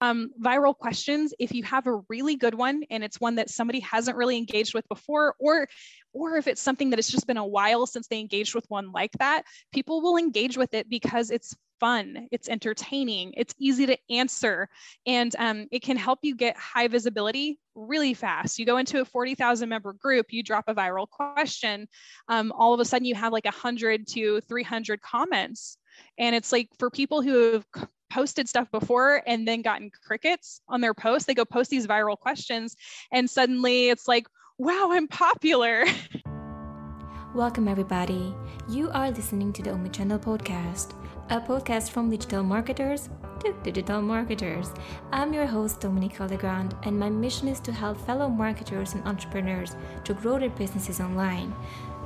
Um, viral questions, if you have a really good one and it's one that somebody hasn't really engaged with before, or or if it's something that it's just been a while since they engaged with one like that, people will engage with it because it's fun, it's entertaining, it's easy to answer, and um, it can help you get high visibility really fast. You go into a 40,000 member group, you drop a viral question, um, all of a sudden you have like 100 to 300 comments. And it's like for people who have posted stuff before and then gotten crickets on their posts, they go post these viral questions, and suddenly it's like, wow, I'm popular. Welcome, everybody. You are listening to the Omnichannel Podcast, a podcast from digital marketers to digital marketers. I'm your host, Dominika Legrand, and my mission is to help fellow marketers and entrepreneurs to grow their businesses online.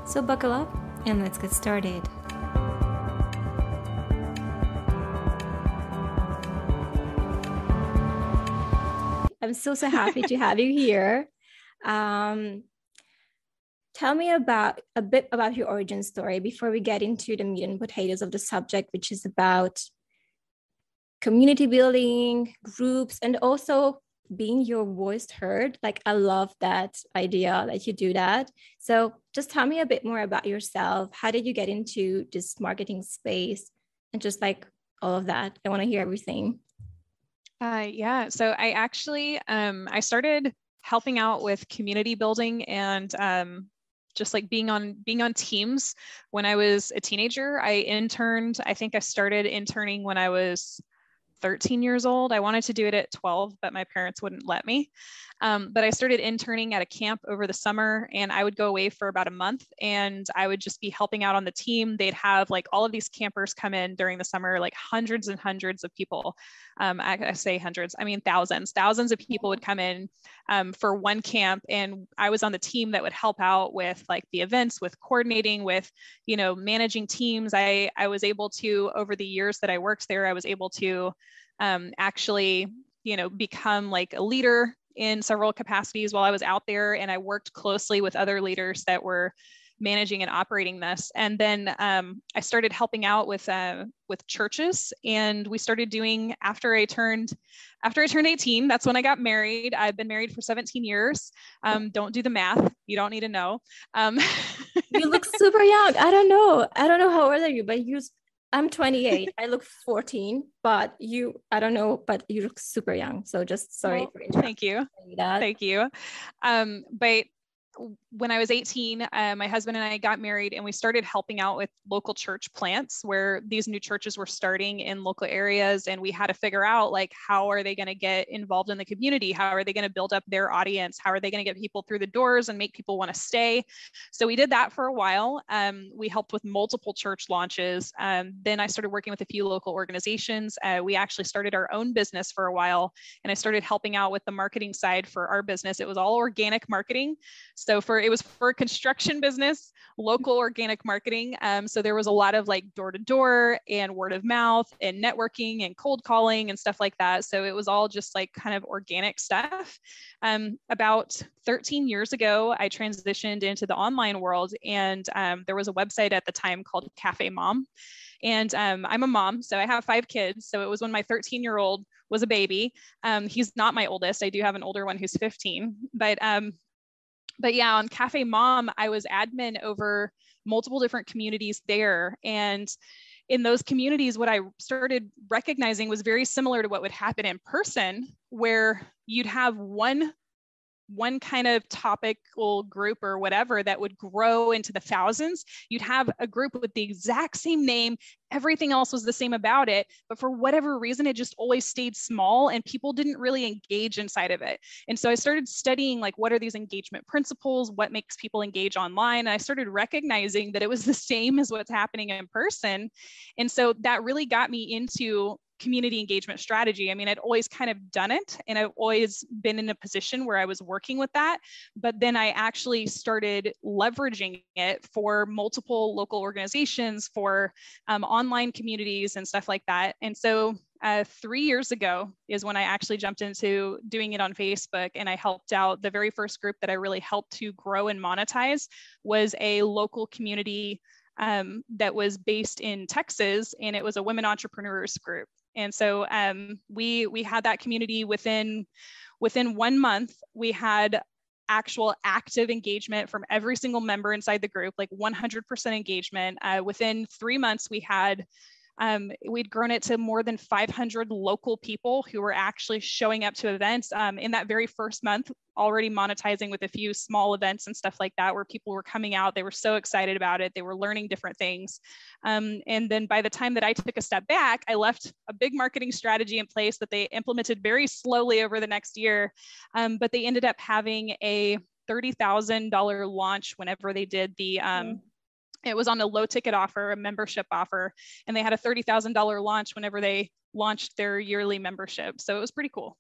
So, buckle up and let's get started. I'm so, so happy to have you here. Um, tell me about a bit about your origin story before we get into the meat and potatoes of the subject, which is about community building, groups, and also being your voice heard. Like, I love that idea that you do that. So, just tell me a bit more about yourself. How did you get into this marketing space and just like all of that? I want to hear everything. Uh, yeah, so I actually um, I started helping out with community building and um, just like being on being on teams when I was a teenager. I interned. I think I started interning when I was 13 years old. I wanted to do it at 12, but my parents wouldn't let me. Um, but I started interning at a camp over the summer and I would go away for about a month and I would just be helping out on the team. They'd have like all of these campers come in during the summer, like hundreds and hundreds of people. Um, I, I, say hundreds, I mean thousands. Thousands of people would come in um, for one camp and I was on the team that would help out with like the events, with coordinating, with, you know, managing teams. I, I was able to, over the years that I worked there, I was able to um, actually you know become like a leader in several capacities while I was out there, and I worked closely with other leaders that were managing and operating this. And then um, I started helping out with uh, with churches, and we started doing after I turned after I turned 18. That's when I got married. I've been married for 17 years. Um, don't do the math. You don't need to know. Um, you look super young. I don't know. I don't know how old are you, but you I'm 28. I look 14, but you, I don't know, but you look super young. So just sorry well, Thank you. Thank you. Um, but when I was 18, uh, my husband and I got married and we started helping out with local church plants where these new churches were starting in local areas. And we had to figure out like, how are they going to get involved in the community? How are they going to build up their audience? How are they going to get people through the doors and make people want to stay? So we did that for a while. Um, we helped with multiple church launches. Um, then I started working with a few local organizations. Uh, we actually started our own business for a while and I started helping out with the marketing side for our business. It was all organic marketing. So for it was for construction business, local organic marketing. Um, so there was a lot of like door to door and word of mouth and networking and cold calling and stuff like that. So it was all just like kind of organic stuff. Um, about 13 years ago, I transitioned into the online world, and um, there was a website at the time called Cafe Mom. And um, I'm a mom, so I have five kids. So it was when my 13 year old was a baby. Um, he's not my oldest. I do have an older one who's 15, but um, but yeah, on Cafe Mom, I was admin over multiple different communities there. And in those communities, what I started recognizing was very similar to what would happen in person, where you'd have one one kind of topical group or whatever that would grow into the thousands, you'd have a group with the exact same name. Everything else was the same about it. But for whatever reason, it just always stayed small and people didn't really engage inside of it. And so I started studying like, what are these engagement principles? What makes people engage online? And I started recognizing that it was the same as what's happening in person. And so that really got me into community engagement strategy. I mean, I'd always kind of done it and I've always been in a position where I was working with that. But then I actually started leveraging it for multiple local organizations, for um, online communities and stuff like that. And so uh, three years ago is when I actually jumped into doing it on Facebook and I helped out the very first group that I really helped to grow and monetize was a local community um, that was based in Texas and it was a women entrepreneurs group. And so um, we we had that community within within one month. We had actual active engagement from every single member inside the group, like 100% engagement. Uh, within three months, we had um, we'd grown it to more than 500 local people who were actually showing up to events um, in that very first month, already monetizing with a few small events and stuff like that, where people were coming out. They were so excited about it. They were learning different things. Um, and then by the time that I took a step back, I left a big marketing strategy in place that they implemented very slowly over the next year. Um, but they ended up having a $30,000 launch whenever they did the um, it was on a low ticket offer, a membership offer, and they had a $30,000 launch whenever they launched their yearly membership. So it was pretty cool.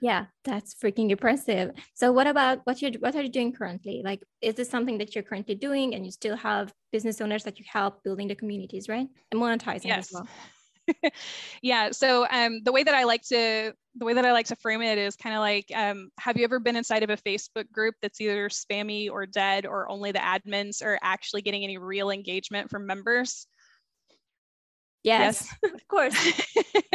Yeah, that's freaking impressive. So what about what you what are you doing currently? Like is this something that you're currently doing and you still have business owners that you help building the communities, right? And monetizing yes. as well. yeah. So um, the way that I like to the way that I like to frame it is kind of like, um, have you ever been inside of a Facebook group that's either spammy or dead, or only the admins are actually getting any real engagement from members? Yes, yes. of course.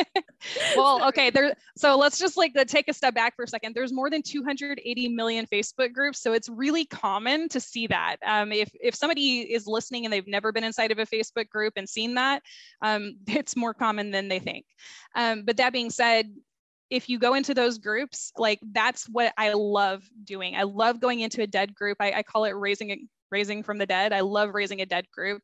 well, okay, there. So let's just like take a step back for a second. There's more than 280 million Facebook groups, so it's really common to see that. Um, if if somebody is listening and they've never been inside of a Facebook group and seen that, um, it's more common than they think. Um, but that being said, if you go into those groups, like that's what I love doing. I love going into a dead group. I, I call it raising raising from the dead. I love raising a dead group.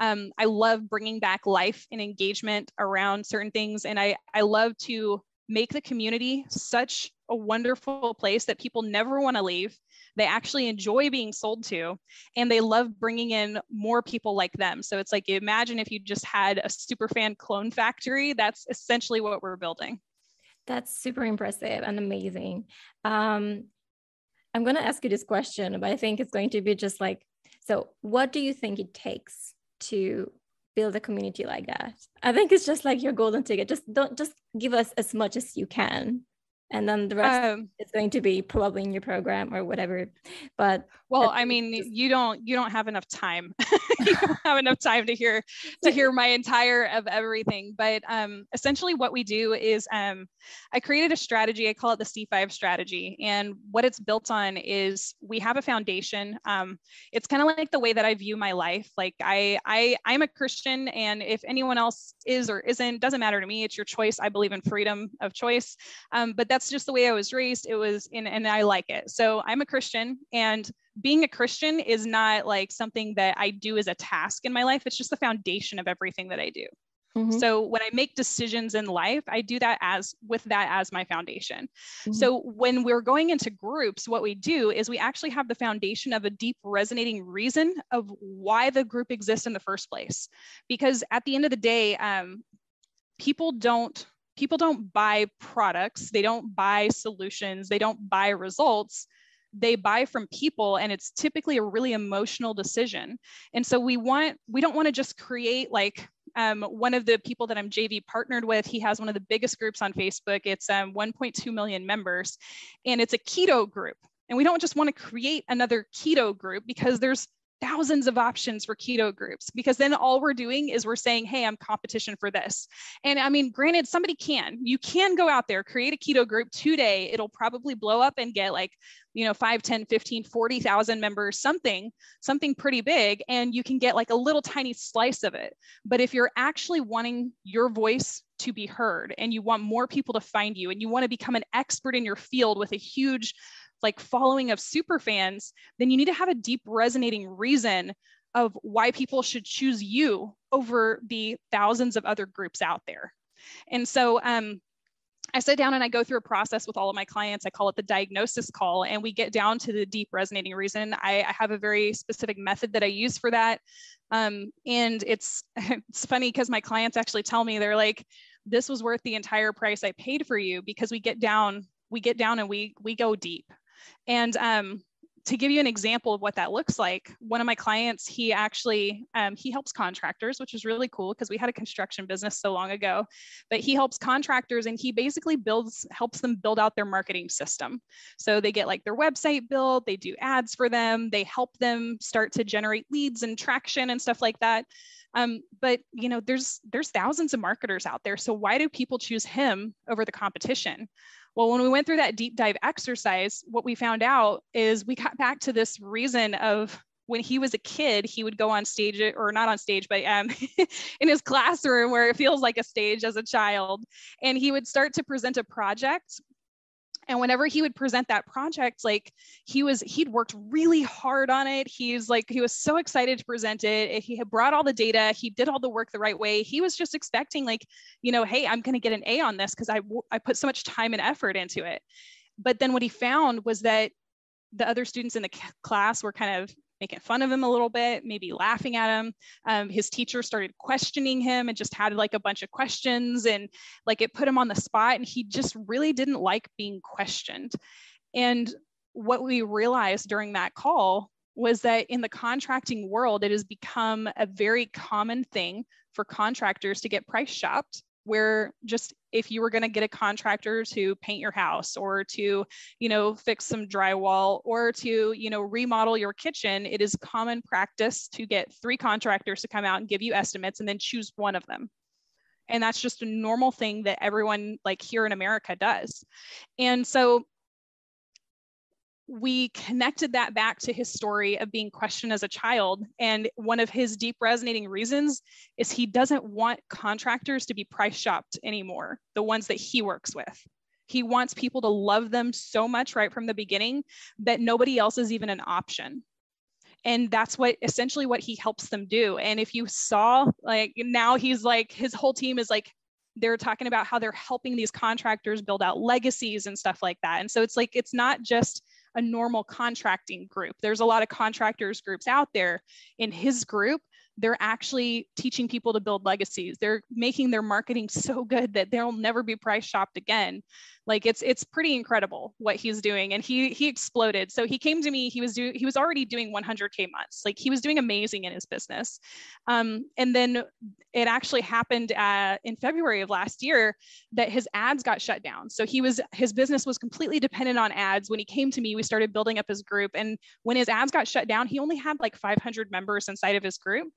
Um, I love bringing back life and engagement around certain things. And I, I love to make the community such a wonderful place that people never want to leave. They actually enjoy being sold to, and they love bringing in more people like them. So it's like imagine if you just had a super fan clone factory. That's essentially what we're building. That's super impressive and amazing. Um, I'm going to ask you this question, but I think it's going to be just like so, what do you think it takes to build a community like that? I think it's just like your golden ticket. Just don't just give us as much as you can and then the rest um, is going to be probably in your program or whatever. But well i mean just... you don't you don't have enough time. You don't have enough time to hear to hear my entire of everything. But um, essentially what we do is um, i created a strategy. I call it the c5 strategy. And what it's built on is we have a foundation. Um, it's kind of like the way that i view my life. Like i i i'm a christian. And if anyone else is or isn't doesn't matter to me. It's your choice. I believe in freedom of choice. Um, but that's just the way I was raised. It was, in, and I like it. So I'm a Christian, and being a Christian is not like something that I do as a task in my life. It's just the foundation of everything that I do. Mm-hmm. So when I make decisions in life, I do that as with that as my foundation. Mm-hmm. So when we're going into groups, what we do is we actually have the foundation of a deep resonating reason of why the group exists in the first place. Because at the end of the day, um, people don't people don't buy products, they don't buy solutions, they don't buy results. They buy from people, and it's typically a really emotional decision. And so we want, we don't want to just create like um, one of the people that I'm JV partnered with, he has one of the biggest groups on Facebook. It's um, 1.2 million members, and it's a keto group. And we don't just want to create another keto group because there's thousands of options for keto groups because then all we're doing is we're saying, hey, I'm competition for this. And I mean, granted, somebody can, you can go out there, create a keto group today. It'll probably blow up and get like, you know, 5, 10, 15, 40,000 members, something, something pretty big. And you can get like a little tiny slice of it. But if you're actually wanting your voice to be heard and you want more people to find you and you want to become an expert in your field with a huge like following of super fans, then you need to have a deep resonating reason of why people should choose you over the thousands of other groups out there. And so um, I sit down and I go through a process with all of my clients. I call it the diagnosis call, and we get down to the deep resonating reason. I, I have a very specific method that I use for that. Um, and it's it's funny because my clients actually tell me they're like, "This was worth the entire price I paid for you," because we get down we get down and we we go deep and um, to give you an example of what that looks like, one of my clients, he actually um, he helps contractors, which is really cool because we had a construction business so long ago. But he helps contractors, and he basically builds helps them build out their marketing system. So they get like their website built, they do ads for them, they help them start to generate leads and traction and stuff like that. Um, but you know, there's there's thousands of marketers out there. So why do people choose him over the competition? Well, when we went through that deep dive exercise, what we found out is we got back to this reason of when he was a kid, he would go on stage or not on stage, but um, in his classroom where it feels like a stage as a child. And he would start to present a project and whenever he would present that project like he was he'd worked really hard on it. He's like he was so excited to present it. He had brought all the data. He did all the work the right way. He was just expecting like you know hey i'm going to get an a on this because i i put so much time and effort into it. But then what he found was that the other students in the class were kind of making fun of him a little bit, maybe laughing at him. Um, his teacher started questioning him and just had like a bunch of questions and like it put him on the spot. And he just really didn't like being questioned. And what we realized during that call was that in the contracting world, it has become a very common thing for contractors to get price shopped where just if you were going to get a contractor to paint your house or to you know fix some drywall or to you know remodel your kitchen it is common practice to get three contractors to come out and give you estimates and then choose one of them. And that's just a normal thing that everyone like here in america does. And so we connected that back to his story of being questioned as a child. And one of his deep resonating reasons is he doesn't want contractors to be price shopped anymore, the ones that he works with. He wants people to love them so much right from the beginning that nobody else is even an option. And that's what essentially what he helps them do. And if you saw, like now he's like, his whole team is like, they're talking about how they're helping these contractors build out legacies and stuff like that. And so it's like, it's not just a normal contracting group. There's a lot of contractors groups out there. In his group, they're actually teaching people to build legacies. They're making their marketing so good that they'll never be price shopped again. Like it's it's pretty incredible what he's doing, and he he exploded. So he came to me. He was do he was already doing 100k months. Like he was doing amazing in his business. Um, and then it actually happened uh, in February of last year that his ads got shut down. So he was his business was completely dependent on ads. When he came to me, we started building up his group, and when his ads got shut down, he only had like 500 members inside of his group.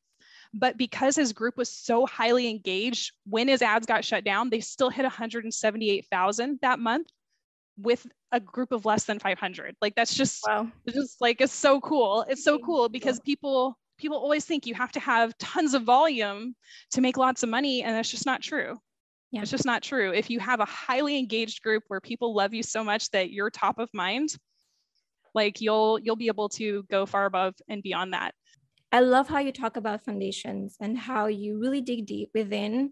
But because his group was so highly engaged, when his ads got shut down, they still hit 178,000 that month with a group of less than 500. Like that's just, wow. it's just like it's so cool. It's so cool because people people always think you have to have tons of volume to make lots of money, and that's just not true. Yeah. It's just not true. If you have a highly engaged group where people love you so much that you're top of mind, like you'll you'll be able to go far above and beyond that. I love how you talk about foundations and how you really dig deep within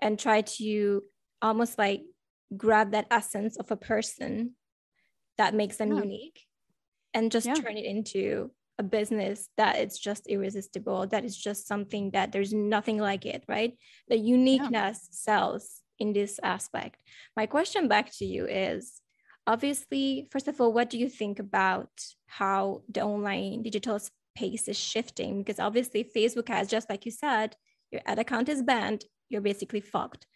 and try to almost like grab that essence of a person that makes them yeah. unique and just yeah. turn it into a business that it's just irresistible that is just something that there's nothing like it right the uniqueness yeah. sells in this aspect my question back to you is obviously first of all what do you think about how the online digital pace is shifting because obviously Facebook has, just like you said, your ad account is banned, you're basically fucked.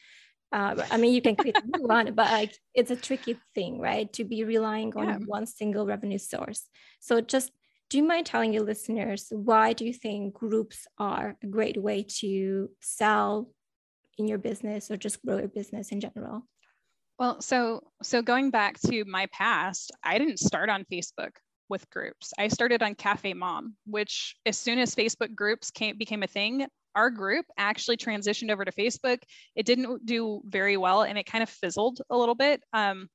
Uh, I mean, you can create a new one, but like it's a tricky thing, right? To be relying on yeah. one single revenue source. So just do you mind telling your listeners why do you think groups are a great way to sell in your business or just grow your business in general? Well, so so going back to my past, I didn't start on Facebook with groups. I started on Cafe Mom, which as soon as Facebook groups came, became a thing, our group actually transitioned over to Facebook. It didn't do very well and it kind of fizzled a little bit. Um,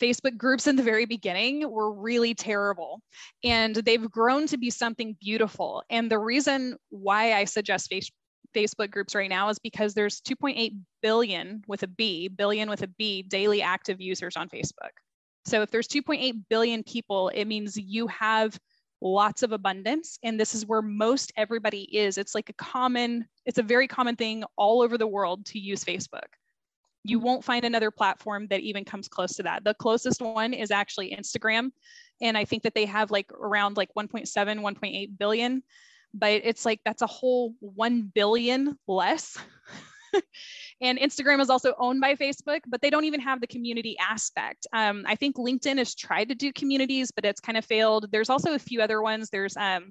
Facebook groups in the very beginning were really terrible and they've grown to be something beautiful. And the reason why I suggest Facebook Facebook groups right now is because there's 2.8 billion with a B, billion with a B daily active users on Facebook. So if there's 2.8 billion people, it means you have lots of abundance. And this is where most everybody is. It's like a common, it's a very common thing all over the world to use Facebook. You mm-hmm. won't find another platform that even comes close to that. The closest one is actually Instagram. And I think that they have like around like 1.7, 1.8 billion, but it's like that's a whole 1 billion less. and Instagram is also owned by Facebook, but they don't even have the community aspect. Um, I think LinkedIn has tried to do communities, but it's kind of failed. There's also a few other ones. There's um,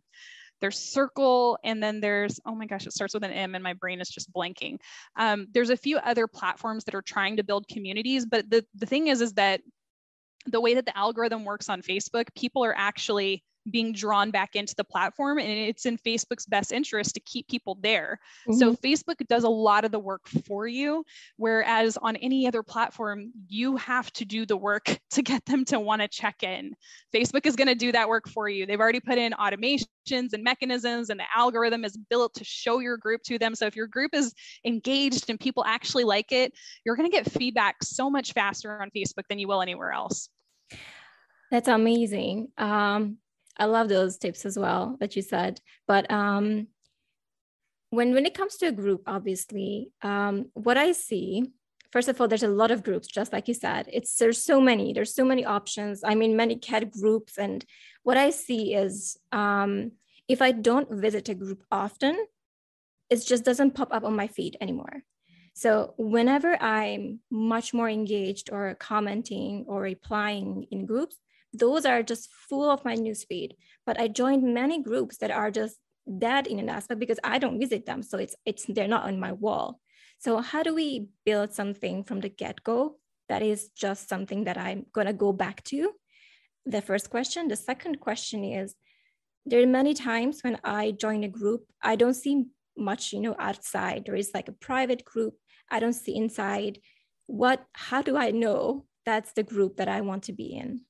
there's circle and then there's oh my gosh it starts with an m and my brain is just blanking um, there's a few other platforms that are trying to build communities but the, the thing is is that the way that the algorithm works on facebook people are actually being drawn back into the platform and it's in facebook's best interest to keep people there. Mm-hmm. so facebook does a lot of the work for you whereas on any other platform you have to do the work to get them to want to check in. Facebook is going to do that work for you. They've already put in automations and mechanisms and the algorithm is built to show your group to them. So if your group is engaged and people actually like it you're going to get feedback so much faster on facebook than you will anywhere else. That's amazing. Um, I love those tips as well that you said. But um, when when it comes to a group, obviously, um, what I see, first of all, there's a lot of groups, just like you said. It's there's so many, there's so many options. I mean, many cat groups, and what I see is um, if I don't visit a group often, it just doesn't pop up on my feed anymore. So whenever I'm much more engaged or commenting or replying in groups, those are just full of my newsfeed. But I joined many groups that are just dead in an aspect because I don't visit them. So it's it's they're not on my wall. So how do we build something from the get-go that is just something that I'm gonna go back to? The first question. The second question is there are many times when I join a group, I don't see much, you know, outside. There is like a private group. I don't see inside. What how do I know that's the group that I want to be in?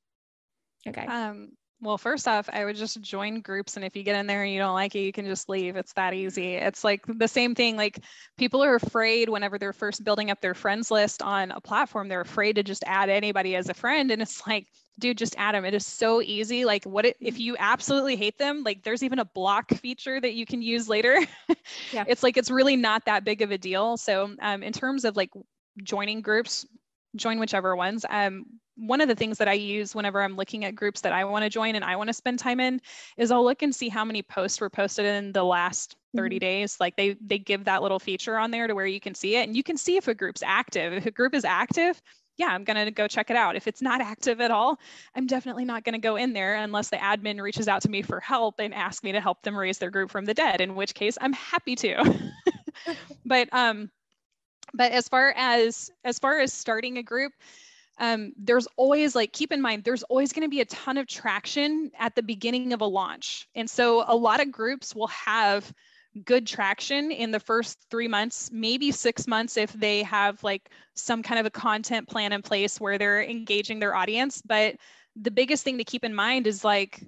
Okay. Um, well, first off, I would just join groups. And if you get in there and you don't like it, you can just leave. It's that easy. It's like the same thing. Like people are afraid whenever they're first building up their friends list on a platform, they're afraid to just add anybody as a friend. And it's like, dude, just add them. It is so easy. Like, what it, if you absolutely hate them? Like, there's even a block feature that you can use later. yeah. It's like, it's really not that big of a deal. So, um, in terms of like joining groups, join whichever ones. Um, one of the things that I use whenever I'm looking at groups that I want to join and I want to spend time in is I'll look and see how many posts were posted in the last 30 mm-hmm. days. Like they they give that little feature on there to where you can see it and you can see if a group's active. If a group is active, yeah, I'm going to go check it out. If it's not active at all, I'm definitely not going to go in there unless the admin reaches out to me for help and ask me to help them raise their group from the dead, in which case I'm happy to. but um but as far as as far as starting a group, um, there's always like keep in mind there's always going to be a ton of traction at the beginning of a launch. And so a lot of groups will have good traction in the first three months maybe six months if they have like some kind of a content plan in place where they're engaging their audience. But the biggest thing to keep in mind is like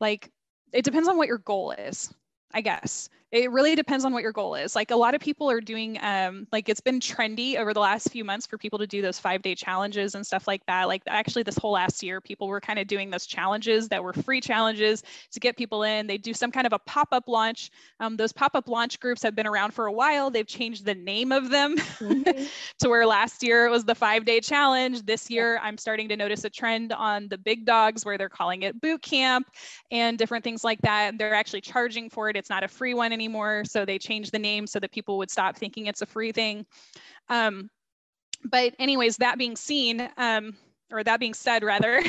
like it depends on what your goal is i guess it really depends on what your goal is. Like a lot of people are doing, um, like it's been trendy over the last few months for people to do those five day challenges and stuff like that. Like actually, this whole last year, people were kind of doing those challenges that were free challenges to get people in. They do some kind of a pop up launch. Um, those pop up launch groups have been around for a while. They've changed the name of them mm-hmm. to where last year it was the five day challenge. This year, I'm starting to notice a trend on the big dogs where they're calling it boot camp and different things like that. They're actually charging for it. It's not a free one anymore. So they changed the name so that people would stop thinking it's a free thing. Um, but anyways, that being seen, um, or that being said, rather,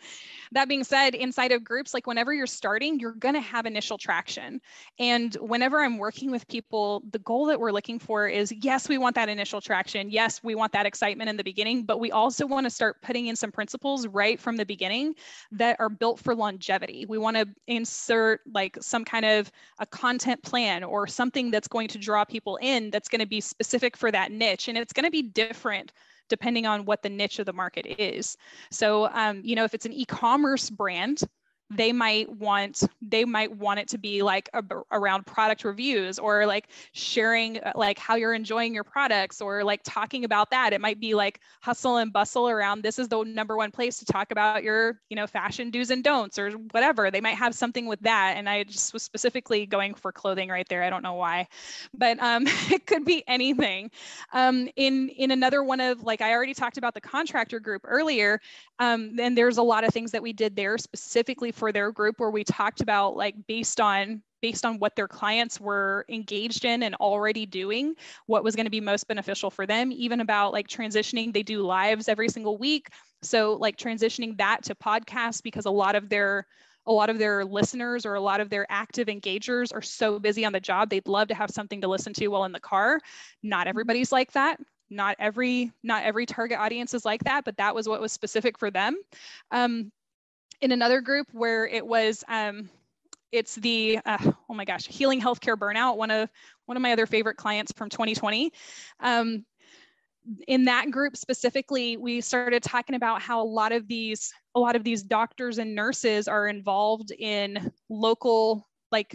that being said, inside of groups, like whenever you're starting, you're going to have initial traction. And whenever I'm working with people, the goal that we're looking for is yes, we want that initial traction. Yes, we want that excitement in the beginning, but we also want to start putting in some principles right from the beginning that are built for longevity. We want to insert like some kind of a content plan or something that's going to draw people in that's going to be specific for that niche. And it's going to be different depending on what the niche of the market is. So, um, you know, if it's an e-commerce brand, they might want they might want it to be like a, around product reviews or like sharing uh, like how you're enjoying your products or like talking about that. It might be like hustle and bustle around this is the number one place to talk about your you know fashion do's and don'ts or whatever. They might have something with that and i just was specifically going for clothing right there. I don't know why but um, it could be anything. Um, in in another one of like i already talked about the contractor group earlier um, and there's a lot of things that we did there specifically for their group where we talked about like based on based on what their clients were engaged in and already doing what was going to be most beneficial for them even about like transitioning. They do lives every single week. So like transitioning that to podcasts because a lot of their a lot of their listeners or a lot of their active engagers are so busy on the job they'd love to have something to listen to while in the car. Not mm-hmm. everybody's like that. Not every not every target audience is like that but that was what was specific for them. Um, in another group where it was um, it's the uh, oh my gosh healing healthcare burnout one of one of my other favorite clients from 2020 um, in that group specifically we started talking about how a lot of these a lot of these doctors and nurses are involved in local like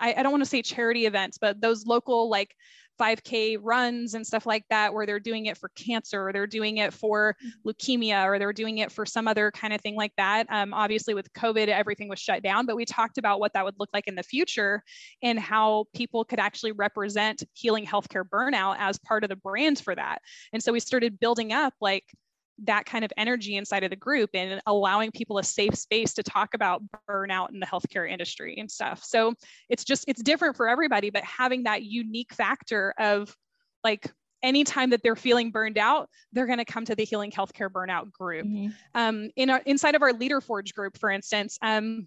I, I don't want to say charity events but those local like 5K runs and stuff like that, where they're doing it for cancer, or they're doing it for mm-hmm. leukemia, or they're doing it for some other kind of thing like that. Um, obviously, with COVID, everything was shut down, but we talked about what that would look like in the future and how people could actually represent healing healthcare burnout as part of the brand for that. And so we started building up like that kind of energy inside of the group and allowing people a safe space to talk about burnout in the healthcare industry and stuff. So it's just, it's different for everybody, but having that unique factor of like, anytime that they're feeling burned out, they're going to come to the Healing Healthcare Burnout group. Mm-hmm. Um, in our, inside of our Leader Forge group, for instance, um,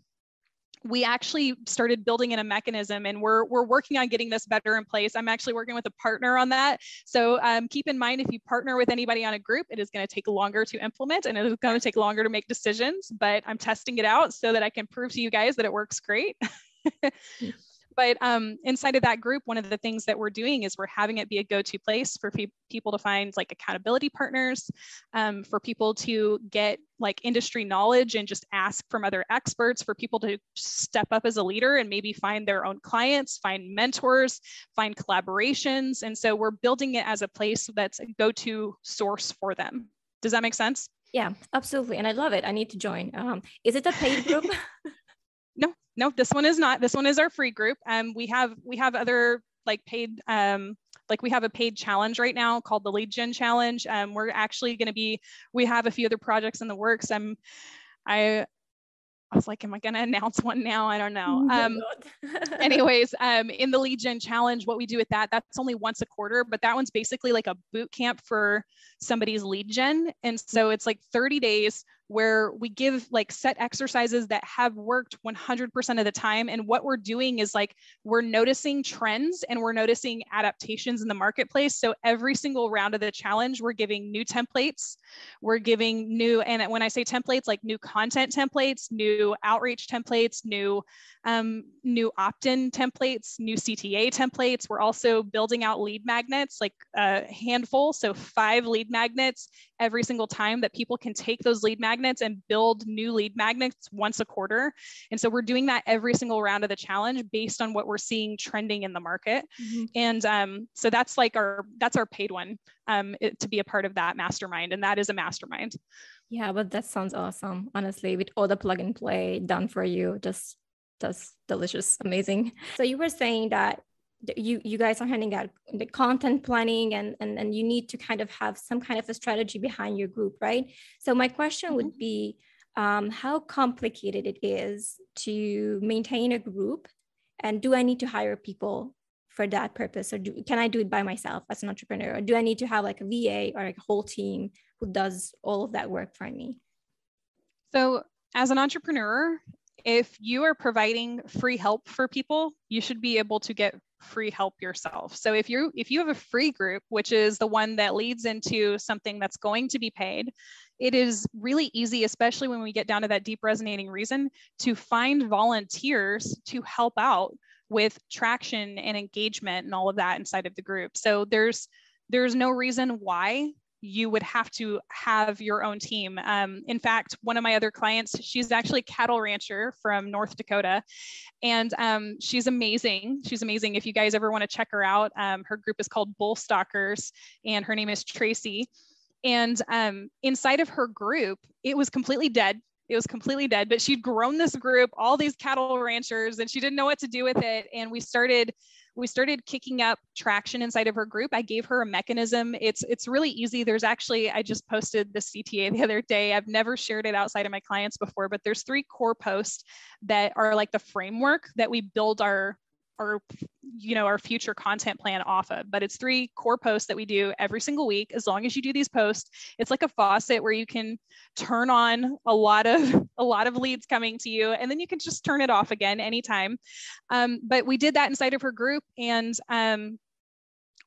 we actually started building in a mechanism and we're, we're working on getting this better in place. I'm actually working with a partner on that. So um, keep in mind, if you partner with anybody on a group, it is going to take longer to implement and it is going to take longer to make decisions, but I'm testing it out so that I can prove to you guys that it works great. But um, inside of that group, one of the things that we're doing is we're having it be a go-to place for pe- people to find like accountability partners, um, for people to get like industry knowledge and just ask from other experts, for people to step up as a leader and maybe find their own clients, find mentors, find collaborations. And so we're building it as a place that's a go-to source for them. Does that make sense? Yeah, absolutely. And I love it. I need to join. Um, is it a paid group? no, this one is not. This one is our free group. Um, we have we have other like paid um, like we have a paid challenge right now called the lead gen challenge. Um, we're actually going to be we have a few other projects in the works. I'm I I was like, am I going to announce one now? I don't know. Um, anyways, um, in the lead gen challenge, what we do with that, that's only once a quarter, but that one's basically like a boot camp for somebody's lead gen. And so it's like 30 days where we give like set exercises that have worked 100% of the time. And what we're doing is like we're noticing trends and we're noticing adaptations in the marketplace. So every single round of the challenge, we're giving new templates. We're giving new, and when I say templates, like new content templates, new outreach templates, new um, new opt-in templates, new CTA templates. We're also building out lead magnets, like a handful, so five lead magnets every single time that people can take those lead magnets and build new lead magnets once a quarter. And so we're doing that every single round of the challenge based on what we're seeing trending in the market. Mm-hmm. And um, so that's like our that's our paid one um, it, to be a part of that mastermind, and that is a mastermind. Yeah, but that sounds awesome. Honestly, with all the plug and play done for you, just that's delicious, amazing. So you were saying that you you guys are handing out the content planning and, and and you need to kind of have some kind of a strategy behind your group right? So my question mm-hmm. would be um, how complicated it is to maintain a group and do i need to hire people for that purpose? Or do, can i do it by myself as an entrepreneur? Or do i need to have like a va or like a whole team who does all of that work for me? So as an entrepreneur if you are providing free help for people, you should be able to get free help yourself. So if you if you have a free group, which is the one that leads into something that's going to be paid, it is really easy, especially when we get down to that deep resonating reason, to find volunteers to help out with traction and engagement and all of that inside of the group. So there's there's no reason why you would have to have your own team. Um, in fact, one of my other clients, she's actually a cattle rancher from North Dakota, and um, she's amazing. She's amazing. If you guys ever want to check her out, um, her group is called Bull Stalkers, and her name is Tracy. And um, inside of her group, it was completely dead. It was completely dead, but she'd grown this group, all these cattle ranchers, and she didn't know what to do with it. And we started we started kicking up traction inside of her group. I gave her a mechanism. It's it's really easy. There's actually I just posted the CTA the other day. I've never shared it outside of my clients before, but there's three core posts that are like the framework that we build our our you know our future content plan off of but it's three core posts that we do every single week. As long as you do these posts it's like a faucet where you can turn on a lot of a lot of leads coming to you and then you can just turn it off again anytime. Um, but we did that inside of her group and um,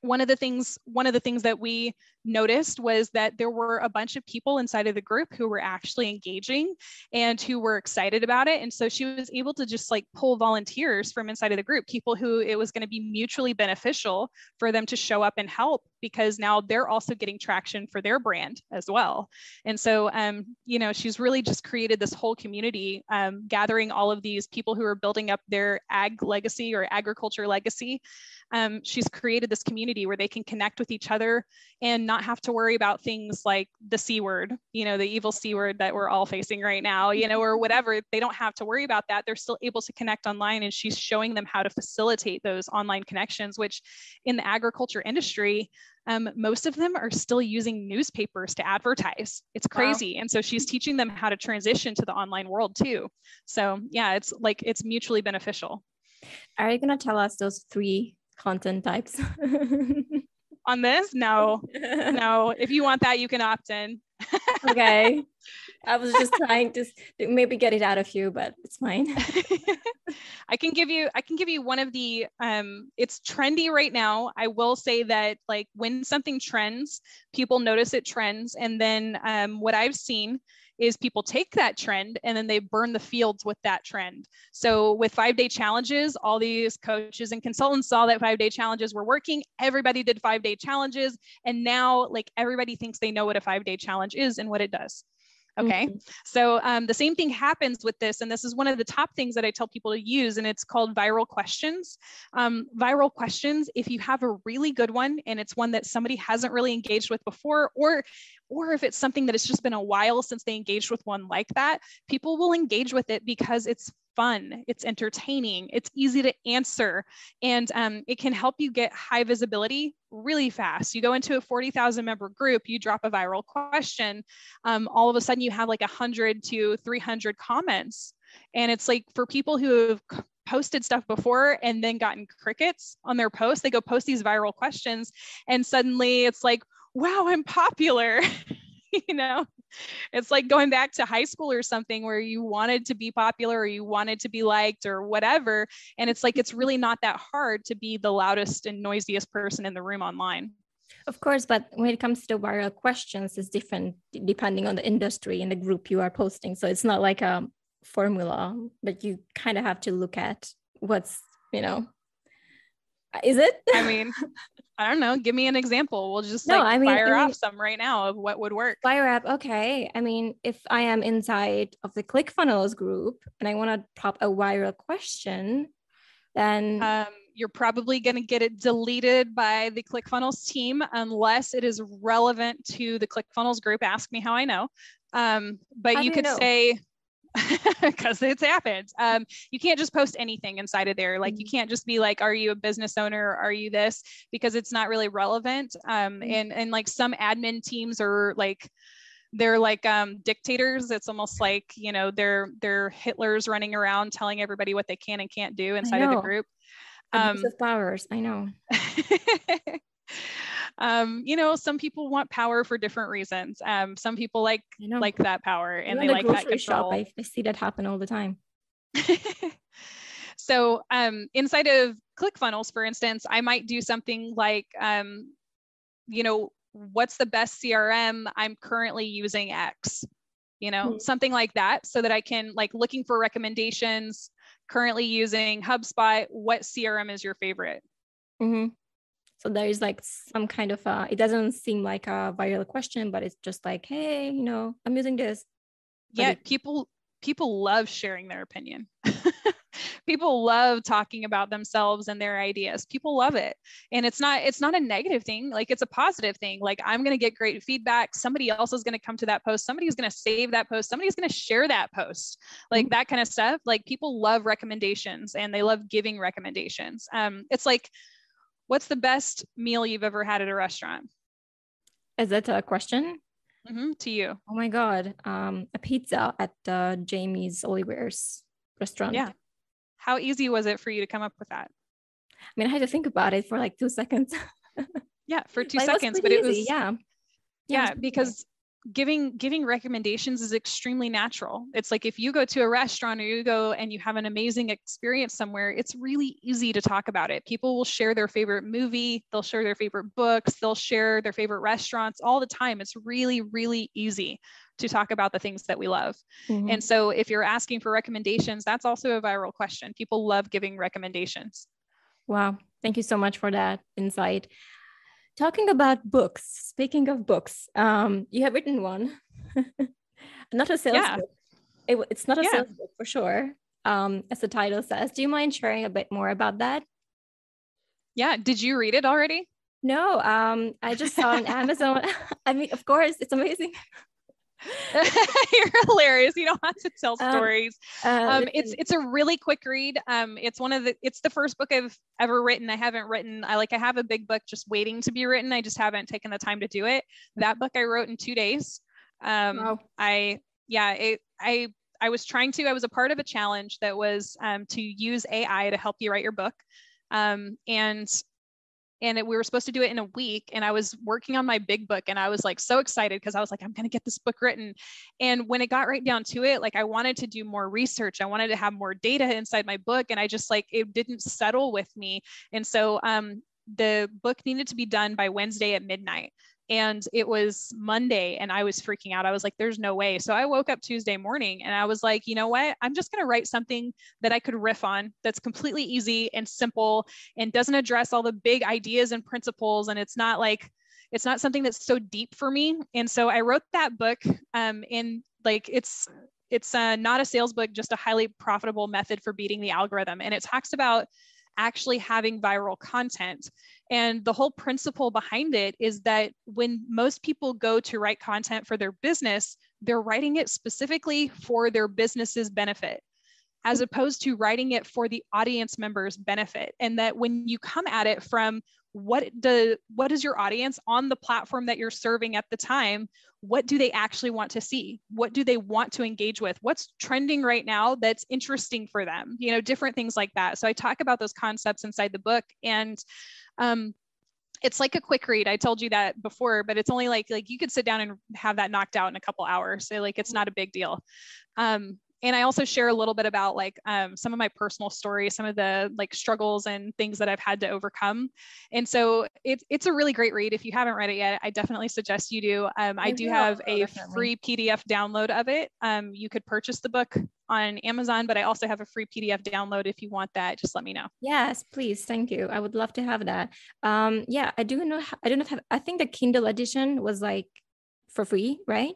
one of the things one of the things that we noticed was that there were a bunch of people inside of the group who were actually engaging and who were excited about it. And so she was able to just like pull volunteers from inside of the group people who it was going to be mutually beneficial for them to show up and help because now they're also getting traction for their brand as well. And so um, you know she's really just created this whole community um, gathering all of these people who are building up their ag legacy or agriculture legacy um, she's created this community where they can connect with each other and not have to worry about things like the C word, you know, the evil C word that we're all facing right now, you know, or whatever. They don't have to worry about that. They're still able to connect online and she's showing them how to facilitate those online connections, which in the agriculture industry, um, most of them are still using newspapers to advertise. It's crazy. Wow. And so she's teaching them how to transition to the online world too. So yeah, it's like it's mutually beneficial. Are you going to tell us those three content types. On this? No, no. If you want that, you can opt in. okay. I was just trying to maybe get it out of you, but it's fine. I can give you I can give you one of the um it's trendy right now. I will say that like when something trends, people notice it trends and then um what I've seen is people take that trend and then they burn the fields with that trend. So with five day challenges, all these coaches and consultants saw that five day challenges were working. Everybody did five day challenges. And now like everybody thinks they know what a five day challenge is and what it does. Okay. Mm-hmm. So um, the same thing happens with this. And this is one of the top things that I tell people to use, and it's called viral questions. Um, viral questions, if you have a really good one and it's one that somebody hasn't really engaged with before, or or if it's something that it's just been a while since they engaged with one like that, people will engage with it because it's fun, it's entertaining, it's easy to answer, and um, it can help you get high visibility really fast. You go into a 40,000 member group, you drop a viral question, um, all of a sudden you have like 100 to 300 comments. And it's like for people who have posted stuff before and then gotten crickets on their posts, they go post these viral questions, and suddenly it's like, wow, I'm popular. you know, it's like going back to high school or something where you wanted to be popular or you wanted to be liked or whatever. And it's like, it's mm-hmm. really not that hard to be the loudest and noisiest person in the room online. Of course, but when it comes to viral questions, it's different depending on the industry and the group you are posting. So it's not like a formula, but you kind of have to look at what's, you know, is it? I mean, I don't know. Give me an example. We'll just no, like I mean, fire I mean, off some right now of what would work. Fire up. Okay. I mean, if I am inside of the ClickFunnels group and I want to pop a viral question, then um, you're probably going to get it deleted by the ClickFunnels team unless it is relevant to the ClickFunnels group. Ask me how I know. Um, but how you could know? say because it's happened. Um, you can't just post anything inside of there. Like you mm-hmm. can't just be like, "Are you a business owner? Are you this?" Because it's not really relevant. Um, mm-hmm. and and like some admin teams are like they're like um, dictators. It's almost like you know they're they're Hitler's running around telling everybody what they can and can't do inside of the group. Um, of powers. I know. um, you know, some people want power for different reasons. Um, some people like like that power and they like that control. Shop, I, I see that happen all the time. so um, inside of ClickFunnels, for instance, I might do something like, um, you know, what's the best CRM? I'm currently using X, you know, mm-hmm. something like that, so that I can like looking for recommendations. Currently using HubSpot. What CRM is your favorite? Mm-hmm. So there is like some kind of a, it doesn't seem like a viral question, but it's just like, hey, you know, I'm using this. Yeah, it, people people love sharing their opinion. people love talking about themselves and their ideas. People love it. And it's not it's not a negative thing like it's a positive thing. Like i'm going to get great feedback. Somebody else is going to come to that post. Somebody's going to save that post. Somebody's going to share that post. Like mm-hmm. that kind of stuff. Like people love recommendations and they love giving recommendations. Um, it's like what's the best meal you've ever had at a restaurant? Is that a question? Mm-hmm, to you. Oh my god um, a pizza at uh, jamie's oliver's restaurant. Yeah. How easy was it for you to come up with that? I mean, I had to think about it for like two seconds. yeah, for two seconds, but it was yeah, yeah, yeah because giving giving recommendations is extremely natural it's like if you go to a restaurant or you go and you have an amazing experience somewhere it's really easy to talk about it people will share their favorite movie they'll share their favorite books they'll share their favorite restaurants all the time it's really really easy to talk about the things that we love. Mm-hmm. And so if you're asking for recommendations, that's also a viral question. People love giving recommendations. Wow. Thank you so much for that insight. Talking about books, speaking of books, um, you have written one, not a sales yeah. book. It, it's not a yeah. sales book for sure, um, as the title says. Do you mind sharing a bit more about that? Yeah. Did you read it already? No, um, I just saw on Amazon. I mean, of course, it's amazing. You're hilarious. You don't have to tell um, stories. Um, um, it's it's a really quick read. Um, it's one of the it's the first book I've ever written. I haven't written. I like I have a big book just waiting to be written. I just haven't taken the time to do it. That book I wrote in two days. Um, wow. I yeah. It I I was trying to. I was a part of a challenge that was um, to use AI to help you write your book. Um, and and it, we were supposed to do it in a week and i was working on my big book and i was like so excited because i was like i'm going to get this book written. And when it got right down to it like i wanted to do more research. I wanted to have more data inside my book and i just like it didn't settle with me. And so um, the book needed to be done by wednesday at midnight and it was Monday and I was freaking out. I was like, there's no way. So I woke up Tuesday morning and I was like, you know what? I'm just going to write something that I could riff on that's completely easy and simple and doesn't address all the big ideas and principles. And it's not like, it's not something that's so deep for me. And so I wrote that book um, in like, it's, it's uh, not a sales book, just a highly profitable method for beating the algorithm. And it talks about actually having viral content. And the whole principle behind it is that when most people go to write content for their business, they're writing it specifically for their business's benefit as opposed to writing it for the audience members benefit and that when you come at it from what the what is your audience on the platform that you're serving at the time? What do they actually want to see? What do they want to engage with? What's trending right now that's interesting for them? You know different things like that. So i talk about those concepts inside the book and um, it's like a quick read. I told you that before but it's only like like you could sit down and have that knocked out in a couple hours. So like it's not a big deal. Um, and I also share a little bit about like um, some of my personal stories, some of the like struggles and things that I've had to overcome. And so it's it's a really great read. If you haven't read it yet, I definitely suggest you do. Um, I do have a definitely. free PDF download of it. Um, you could purchase the book on Amazon, but I also have a free PDF download if you want that. Just let me know. Yes, please. Thank you. I would love to have that. Um, yeah, I do know. I do not have. I think the Kindle edition was like for free, right?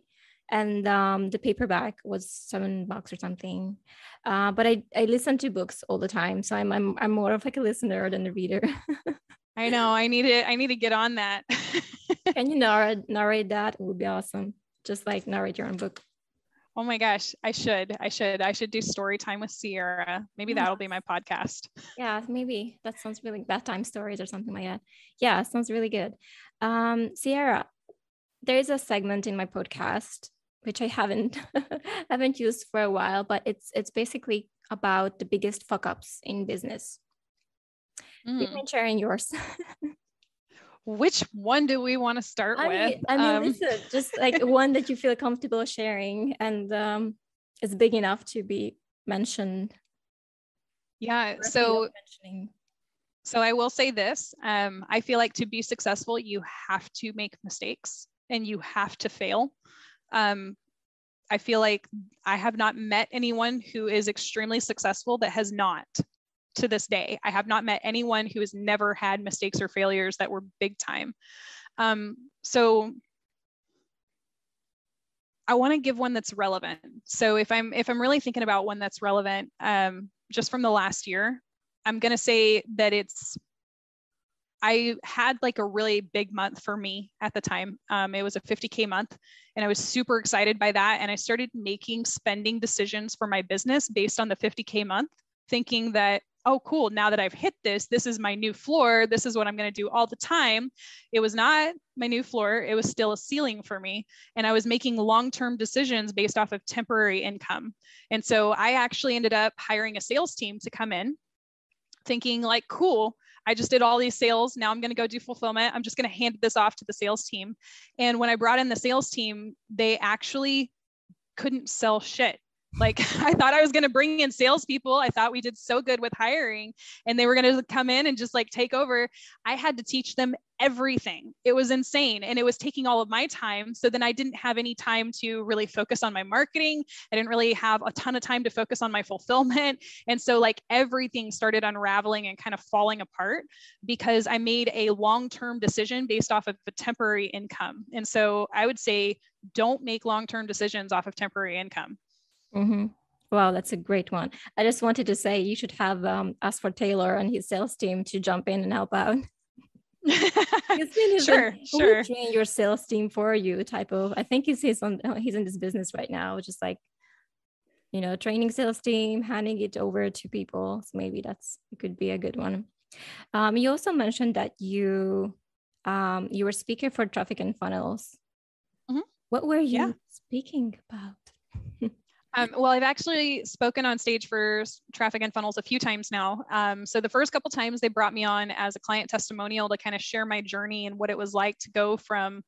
And um, the paperback was seven bucks or something. Uh, but I, I listen to books all the time, so I'm I'm, I'm more of like a listener than a reader. I know. I need it. I need to get on that. Can you narrate narrate that? It would be awesome. Just like narrate your own book. Oh my gosh, I should. I should. I should do story time with Cierra. Maybe that'll be my podcast. Yeah, maybe. That sounds really bedtime stories or something like that. Yeah, sounds really good. Um, Cierra, there's a segment in my podcast which I haven't haven't used for a while, but it's it's basically about the biggest fuck ups in business. Mm. You can share in yours. Which one do we want to start I with? I mean, um, listen, just like one that you feel comfortable sharing and um, is big enough to be mentioned. Yeah. So so I will say this. Um, I feel like to be successful, you have to make mistakes and you have to fail um, I feel like I have not met anyone who is extremely successful that has not. to this day. I have not met anyone who has never had mistakes or failures that were big time. Um, so I want to give one that's relevant. So if I'm if I'm really thinking about one that's relevant, um, just from the last year, I'm gonna say that it's I had like a really big month for me at the time. Um, it was a 50K month, and I was super excited by that. And I started making spending decisions for my business based on the 50K month, thinking that, oh, cool, now that I've hit this, this is my new floor. This is what I'm going to do all the time. It was not my new floor, it was still a ceiling for me. And I was making long term decisions based off of temporary income. And so I actually ended up hiring a sales team to come in thinking like cool I just did all these sales. Now I'm going to go do fulfillment. I'm just going to hand this off to the sales team. And when I brought in the sales team, they actually couldn't sell shit. Like I thought I was going to bring in salespeople. I thought we did so good with hiring and they were going to come in and just like take over. I had to teach them everything. It was insane. And it was taking all of my time. So then I didn't have any time to really focus on my marketing. I didn't really have a ton of time to focus on my fulfillment. And so like everything started unraveling and kind of falling apart because I made a long-term decision based off of a temporary income. And so I would say don't make long-term decisions off of temporary income. Mm-hmm. Wow, that's a great one. I just wanted to say you should have um, ask for Taylor and his sales team to jump in and help out. sure, sure. Train your sales team for you type of. I think he's he's on he's in this business right now, just like you know, training sales team, handing it over to people. So maybe that's it could be a good one. Um, you also mentioned that you um, you were speaking for traffic and funnels. Mm-hmm. What were you yeah. speaking about? Um, well, I've actually spoken on stage for Traffic and Funnels a few times now. Um, so the first couple times they brought me on as a client testimonial to kind of share my journey and what it was like to go from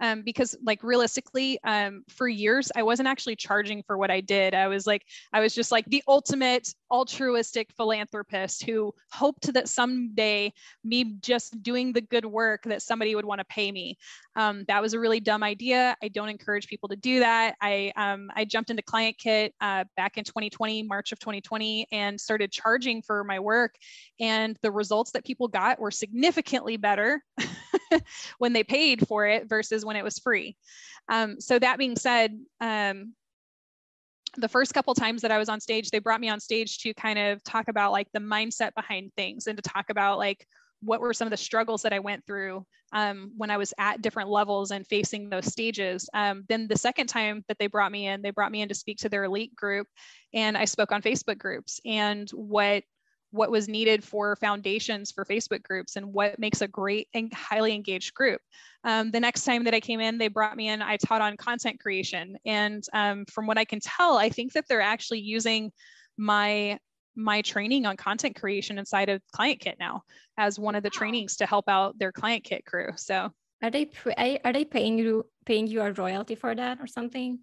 um, because like realistically um, for years i wasn't actually charging for what i did. I was like i was just like the ultimate altruistic philanthropist who hoped that someday me just doing the good work that somebody would want to pay me. Um, that was a really dumb idea. I don't encourage people to do that. I um, i jumped into client kit uh, back in 2020 march of 2020 and started charging for my work and the results that people got were significantly better when they paid for it versus when it was free. Um, so that being said, um, the first couple times that I was on stage, they brought me on stage to kind of talk about like the mindset behind things and to talk about like what were some of the struggles that I went through um, when I was at different levels and facing those stages. Um, then the second time that they brought me in, they brought me in to speak to their elite group, and I spoke on Facebook groups and what what was needed for foundations for Facebook groups and what makes a great and highly engaged group. Um, the next time that I came in, they brought me in, I taught on content creation. And um, from what I can tell, I think that they're actually using my my training on content creation inside of client kit now as one of the trainings to help out their client kit crew. So are they are they paying you paying you a royalty for that or something?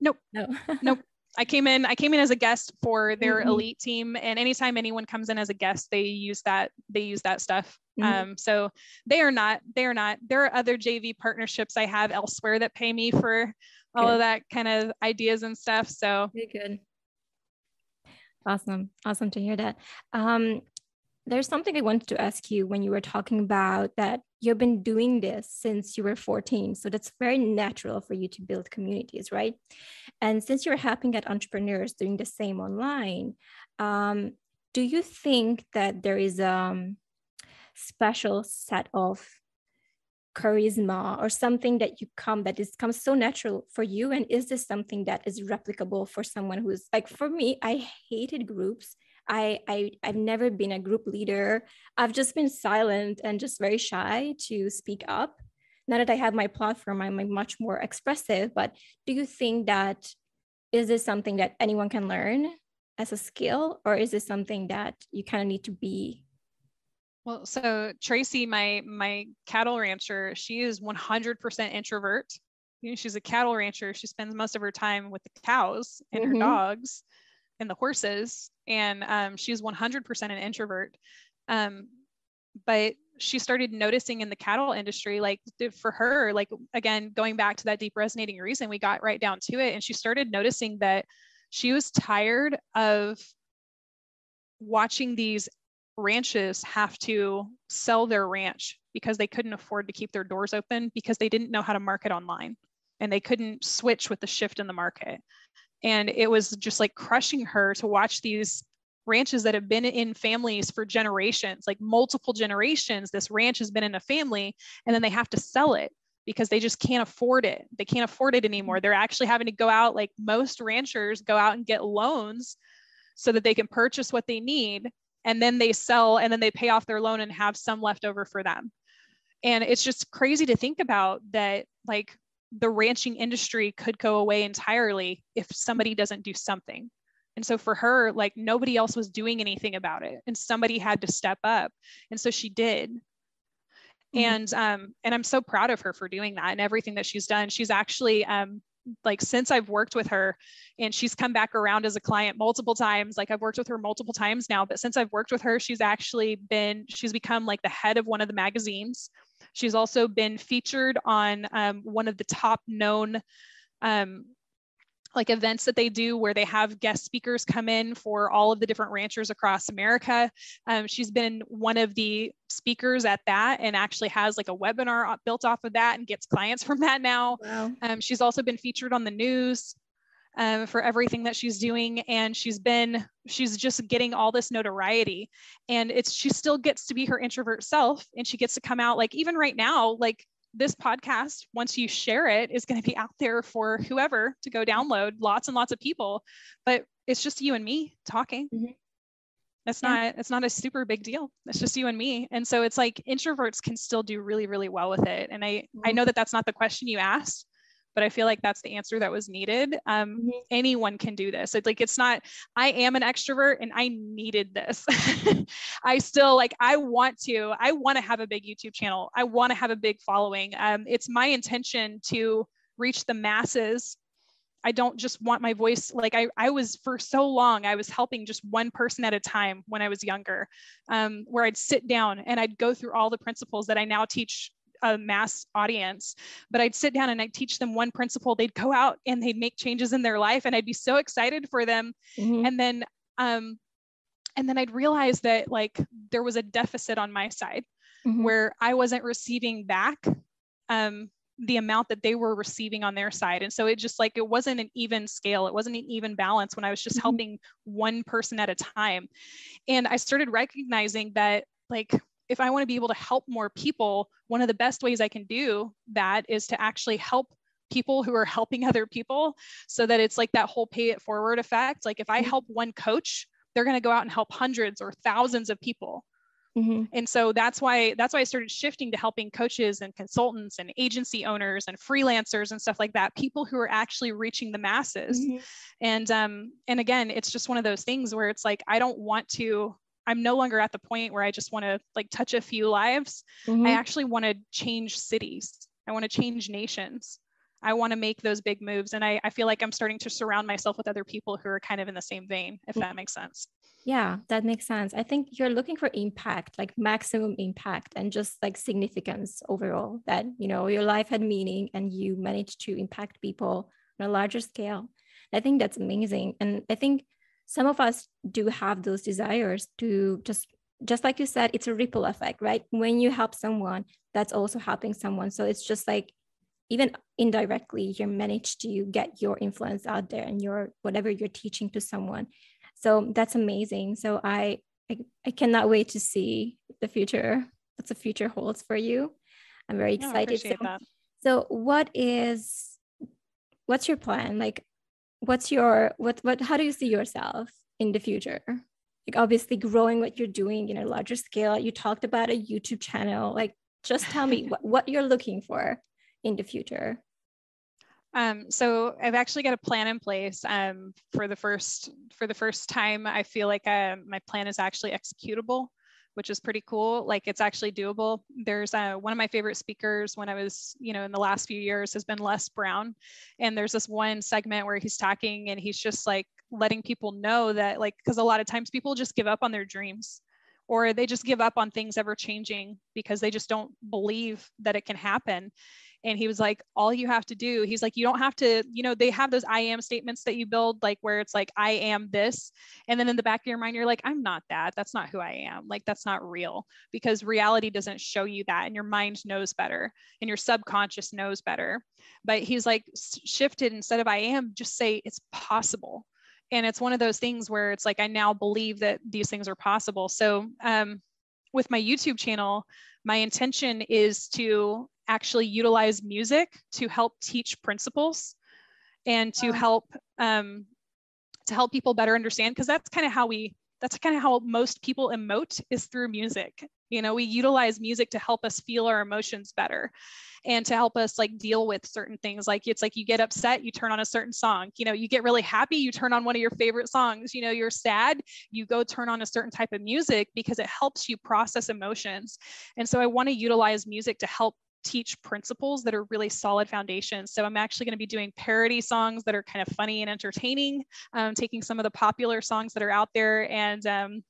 Nope. No. Nope I came in, I came in as a guest for their mm-hmm. elite team. And anytime anyone comes in as a guest, they use that, they use that stuff. Mm-hmm. Um, so they are not, they are not, there are other JV partnerships I have elsewhere that pay me for all good. of that kind of ideas and stuff. So Very good. Awesome. Awesome to hear that. Um, there's something I wanted to ask you when you were talking about that you've been doing this since you were 14. So that's very natural for you to build communities, right? And since you're helping at entrepreneurs doing the same online, um, do you think that there is a um, special set of charisma or something that you come that is comes so natural for you and is this something that is replicable for someone who's like for me i hated groups I, I I've never been a group leader. I've just been silent and just very shy to speak up. Now that I have my platform, I'm much more expressive. But do you think that is this something that anyone can learn as a skill, or is this something that you kind of need to be? Well, so Tracy, my my cattle rancher, she is 100% introvert. You know, she's a cattle rancher. She spends most of her time with the cows and mm-hmm. her dogs and the horses and um, she's 100% an introvert um, but she started noticing in the cattle industry like for her like again going back to that deep resonating reason we got right down to it and she started noticing that she was tired of watching these ranches have to sell their ranch because they couldn't afford to keep their doors open because they didn't know how to market online and they couldn't switch with the shift in the market. And it was just like crushing her to watch these ranches that have been in families for generations, like multiple generations. This ranch has been in a family, and then they have to sell it because they just can't afford it. They can't afford it anymore. Mm-hmm. They're actually having to go out, like most ranchers go out and get loans so that they can purchase what they need. And then they sell and then they pay off their loan and have some left over for them. And it's just crazy to think about that, like, the ranching industry could go away entirely if somebody doesn't do something. And so for her, like nobody else was doing anything about it, and somebody had to step up. And so she did. Mm-hmm. And um, and I'm so proud of her for doing that and everything that she's done. She's actually um, like since I've worked with her, and she's come back around as a client multiple times. Like I've worked with her multiple times now, but since I've worked with her, she's actually been she's become like the head of one of the magazines. She's also been featured on um, one of the top known um, like events that they do where they have guest speakers come in for all of the different ranchers across America. Um, she's been one of the speakers at that and actually has like a webinar built off of that and gets clients from that now. Wow. Um, she's also been featured on the news um, for everything that she's doing and she's been she's just getting all this notoriety and it's she still gets to be her introvert self and she gets to come out like even right now like this podcast, once you share it, is going to be out there for whoever to go download, lots and lots of people. But it's just you and me talking. Mm-hmm. It's yeah. not it's not a super big deal. It's just you and me. And so it's like introverts can still do really really well with it. And I mm-hmm. I know that that's not the question you asked, but I feel like that's the answer that was needed. Um, mm-hmm. Anyone can do this. It's like it's not. I am an extrovert, and I needed this. I still like. I want to. I want to have a big YouTube channel. I want to have a big following. Um, it's my intention to reach the masses. I don't just want my voice like I, I was for so long I was helping just one person at a time when I was younger um, where I'd sit down and I'd go through all the principles that I now teach a mass audience, but I'd sit down and I'd teach them one principle. They'd go out and they'd make changes in their life, and I'd be so excited for them. Mm-hmm. And then, um, and then I'd realize that like there was a deficit on my side mm-hmm. where I wasn't receiving back um, the amount that they were receiving on their side. And so it just like it wasn't an even scale, it wasn't an even balance when I was just mm-hmm. helping one person at a time. And I started recognizing that like if I want to be able to help more people, one of the best ways I can do that is to actually help people who are helping other people so that it's like that whole pay it forward effect. Like if I mm-hmm. help one coach, they're going to go out and help hundreds or thousands of people. Mm-hmm. And so that's why that's why I started shifting to helping coaches and consultants and agency owners and freelancers and stuff like that, people who are actually reaching the masses. Mm-hmm. And um, and again, it's just one of those things where it's like I don't want to I'm no longer at the point where I just want to like touch a few lives. Mm-hmm. I actually want to change cities. I want to change nations. I want to make those big moves. And I, I feel like I'm starting to surround myself with other people who are kind of in the same vein, if that makes sense. Yeah, that makes sense. I think you're looking for impact, like maximum impact and just like significance overall, that, you know, your life had meaning and you managed to impact people on a larger scale. I think that's amazing. And I think some of us do have those desires to just just like you said it's a ripple effect right? When you help someone that's also helping someone. So it's just like even indirectly you manage to get your influence out there and your whatever you're teaching to someone. So that's amazing. So i i, I cannot wait to see the future what the future holds for you. I'm very excited. so, so what is what's your plan? Like what's your what what how do you see yourself in the future? Like obviously growing what you're doing in a larger scale you talked about a youtube channel. Like just tell me what, what you're looking for in the future. Um, so I've actually got a plan in place um, for the first for the first time. I feel like uh, my plan is actually executable which is pretty cool. Like it's actually doable. There's uh, one of my favorite speakers when I was, you know, in the last few years has been Les Brown. And there's this one segment where he's talking and he's just like letting people know that, like, because a lot of times people just give up on their dreams or they just give up on things ever changing because they just don't believe that it can happen. And he was like all you have to do he's like you don't have to you know they have those i am statements that you build like where it's like i am this and then in the back of your mind you're like i'm not that that's not who i am like that's not real because reality doesn't show you that and your mind knows better and your subconscious knows better. But he's like shifted instead of i am just say it's possible and it's one of those things where it's like i now believe that these things are possible. So um, with my youtube channel my intention is to actually utilize music to help teach principles and to help um, to help people better understand because that's kind of how we that's kind of how most people emote is through music. You know we utilize music to help us feel our emotions better and to help us like deal with certain things. Like it's like you get upset you turn on a certain song. You know you get really happy you turn on one of your favorite songs. You know you're sad you go turn on a certain type of music because it helps you process emotions. And so i want to utilize music to help teach principles that are really solid foundations. So I'm actually going to be doing parody songs that are kind of funny and entertaining, um, taking some of the popular songs that are out there and um,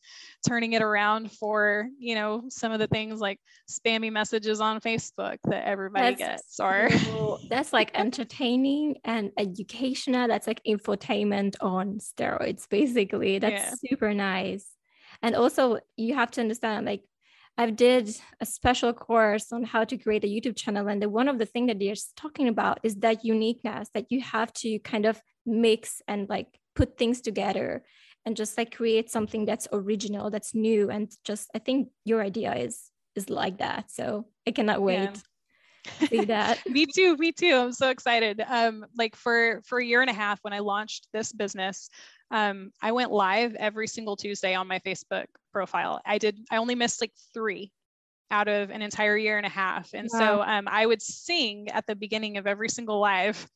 turning it around for, you know, some of the things like spammy messages on Facebook that everybody that's gets. Or cool. that's like entertaining and educational. That's like infotainment on steroids, basically. That's yeah. super nice. And also you have to understand like I did a special course on how to create a YouTube channel. And the, one of the things that they're talking about is that uniqueness that you have to kind of mix and like put things together and just like create something that's original, that's new. And just, I think your idea is, is like that. So I cannot wait. Yeah see that me too me too i'm so excited um like for for a year and a half when i launched this business um, I went live every single Tuesday on my Facebook profile. I did, I only missed like three out of an entire year and a half. And wow. so um, I would sing at the beginning of every single live.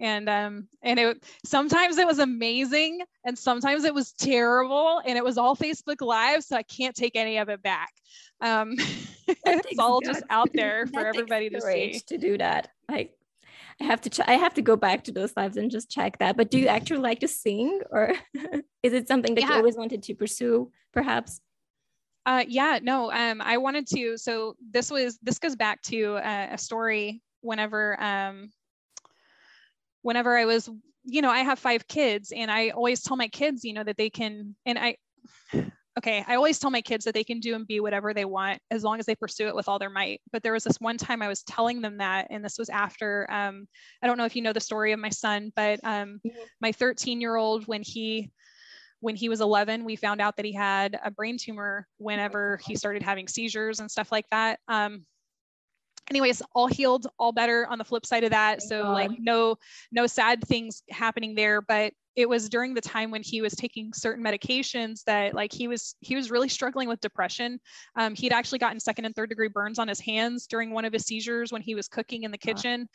And um, and it sometimes it was amazing and sometimes it was terrible and it was all Facebook Live, so I can't take any of it back. Um, it's all just out there for everybody to see. To do that, like I have to ch- I have to go back to those lives and just check that. But do you actually like to sing, or is it something that yeah. you always wanted to pursue, perhaps? Uh, yeah, no. Um, I wanted to. So this was this goes back to a, a story. Whenever um, whenever I was, you know, I have five kids, and I always tell my kids, you know, that they can. And I okay, I always tell my kids that they can do and be whatever they want as long as they pursue it with all their might. But there was this one time I was telling them that, and this was after, um, I don't know if you know the story of my son, but um, mm-hmm. my 13 year old, when he, when he was 11, we found out that he had a brain tumor whenever he started having seizures and stuff like that. Um, anyways all healed all better on the flip side of that so like no no sad things happening there but it was during the time when he was taking certain medications that like he was he was really struggling with depression. Um, he'd actually gotten second and third degree burns on his hands during one of his seizures when he was cooking in the kitchen.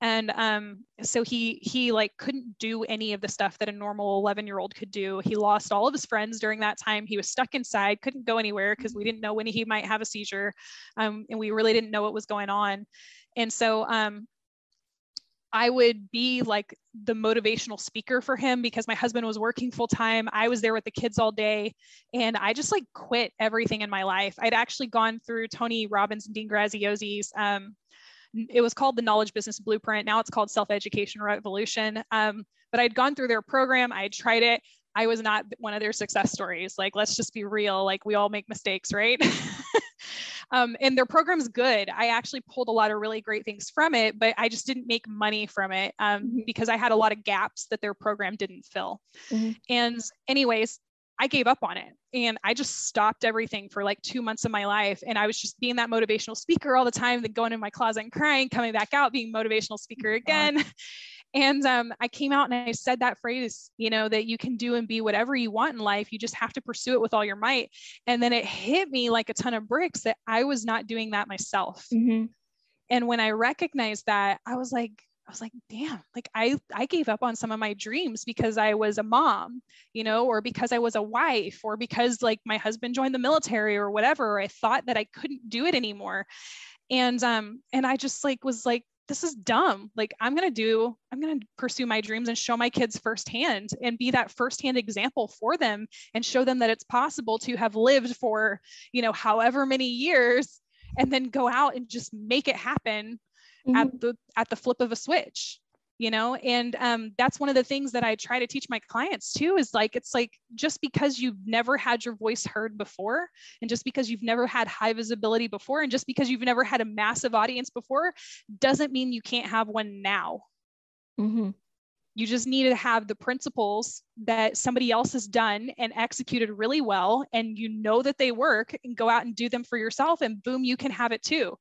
And um, so he he like couldn't do any of the stuff that a normal 11 year old could do. He lost all of his friends during that time. He was stuck inside couldn't go anywhere because we didn't know when he might have a seizure um, and we really didn't know what was going on. And so um, I would be like the motivational speaker for him because my husband was working full time. I was there with the kids all day and I just like quit everything in my life. I'd actually gone through Tony Robbins and Dean Graziosi's, um, it was called the Knowledge Business Blueprint. Now it's called Self Education Revolution. Um, but I'd gone through their program, I had tried it. I was not one of their success stories. Like, let's just be real. Like, we all make mistakes, right? Um, and their program's good. I actually pulled a lot of really great things from it, but I just didn't make money from it um, mm-hmm. because I had a lot of gaps that their program didn't fill. Mm-hmm. And, anyways, I gave up on it and I just stopped everything for like two months of my life. And I was just being that motivational speaker all the time, then going in my closet and crying, coming back out, being motivational speaker again. And um, I came out and I said that phrase, you know, that you can do and be whatever you want in life. You just have to pursue it with all your might. And then it hit me like a ton of bricks that I was not doing that myself. Mm-hmm. And when I recognized that, I was like, I was like, damn, like I, I gave up on some of my dreams because I was a mom, you know, or because I was a wife, or because like my husband joined the military or whatever, or I thought that I couldn't do it anymore. And um, and I just like was like, this is dumb. Like I'm going to do, I'm going to pursue my dreams and show my kids firsthand and be that firsthand example for them and show them that it's possible to have lived for, you know, however many years and then go out and just make it happen mm-hmm. at the at the flip of a switch you know and um, that's one of the things that i try to teach my clients too is like it's like just because you've never had your voice heard before and just because you've never had high visibility before and just because you've never had a massive audience before doesn't mean you can't have one now mm-hmm. you just need to have the principles that somebody else has done and executed really well and you know that they work and go out and do them for yourself and boom you can have it too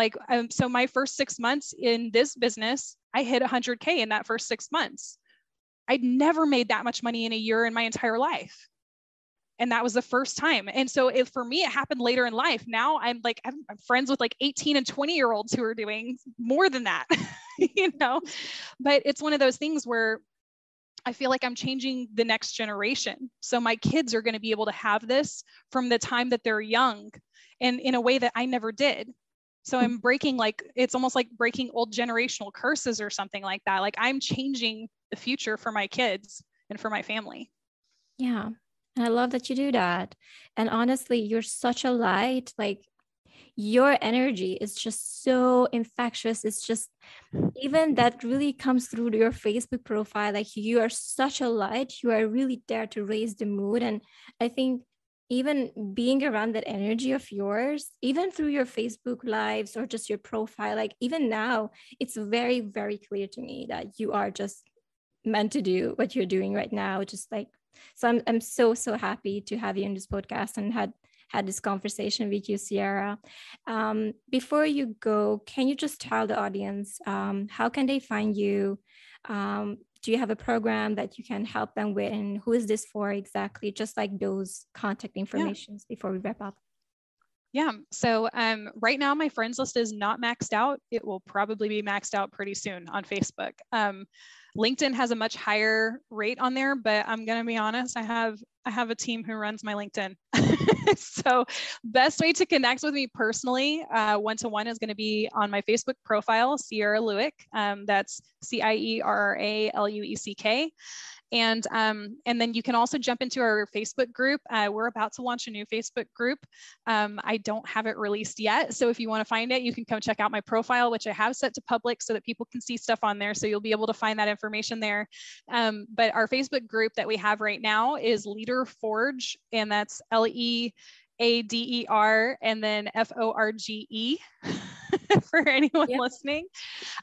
like um, so my first six months in this business I hit 100K in that first six months. I'd never made that much money in a year in my entire life. And that was the first time. And so it, for me, it happened later in life. Now I'm like, I'm, I'm friends with like 18 and 20 year olds who are doing more than that, you know? But it's one of those things where I feel like I'm changing the next generation. So my kids are going to be able to have this from the time that they're young and in a way that I never did. So I'm breaking like it's almost like breaking old generational curses or something like that. Like I'm changing the future for my kids and for my family. Yeah. And I love that you do that. And honestly, you're such a light. Like your energy is just so infectious. It's just even that really comes through to your Facebook profile. Like you are such a light. You are really there to raise the mood. And I think even being around that energy of yours, even through your Facebook lives or just your profile, like even now, it's very, very clear to me that you are just meant to do what you're doing right now. Just like, so I'm, I'm so, so happy to have you in this podcast and had had this conversation with you, Cierra. Um, before you go, can you just tell the audience um, how can they find you? Um, do you have a program that you can help them with? And who is this for exactly? Just like those contact informations yeah. before we wrap up. Yeah. So um, right now my friends list is not maxed out. It will probably be maxed out pretty soon on facebook. Um, linkedin has a much higher rate on there but i'm going to be honest i have i have a team who runs my linkedin so best way to connect with me personally one to one is going to be on my facebook profile cierra lueck um, that's c-i-e-r-r-a-l-u-e-c-k and um, and then you can also jump into our Facebook group. Uh, we're about to launch a new Facebook group. Um, I don't have it released yet, so if you want to find it, you can come check out my profile, which I have set to public so that people can see stuff on there. So you'll be able to find that information there. Um, but our Facebook group that we have right now is Leader Forge, and that's L E A D E R and then F O R G E. for anyone yep. listening.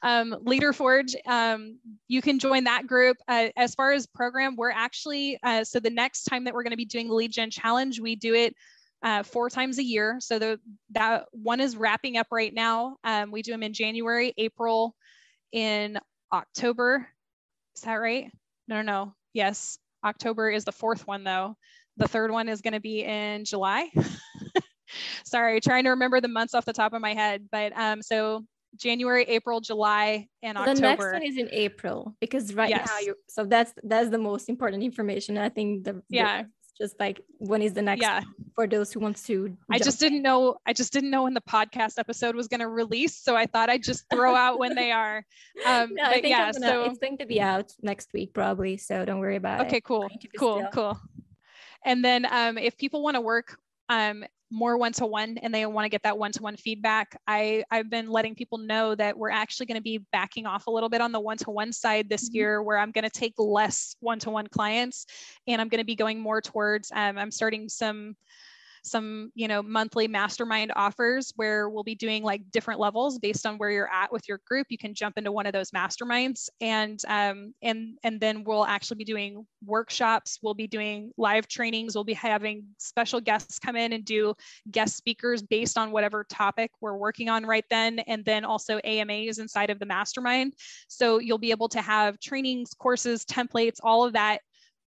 Um, Leader Forge, um, you can join that group. Uh, as far as program, we're actually, uh, so the next time that we're going to be doing the Lead Gen Challenge, we do it uh, four times a year. So the, that one is wrapping up right now. Um, we do them in January, April, in October. Is that right? No, no, no. Yes. October is the fourth one though. The third one is going to be in July. Sorry, trying to remember the months off the top of my head. But um, so January, April, July, and October. The next one is in April because right yes. now you so that's that's the most important information. I think the yeah. The, just like when is the next yeah. for those who wants to I just didn't know I just didn't know when the podcast episode was going to release so I thought I'd just throw out when they are um no, but yeah gonna, so it's going to be out next week probably so don't worry about okay, it okay cool cool still. cool and then um if people want to work um more one-to-one and they want to get that one-to-one feedback I, i've been letting people know that we're actually going to be backing off a little bit on the one-to-one side this mm-hmm. year where i'm going to take less one-to-one clients and i'm going to be going more towards um, i'm starting some some you know monthly mastermind offers where we'll be doing like different levels based on where you're at with your group. You can jump into one of those masterminds and um, and and then we'll actually be doing workshops. We'll be doing live trainings. We'll be having special guests come in and do guest speakers based on whatever topic we're working on right then and then also amas inside of the mastermind. So you'll be able to have trainings courses templates all of that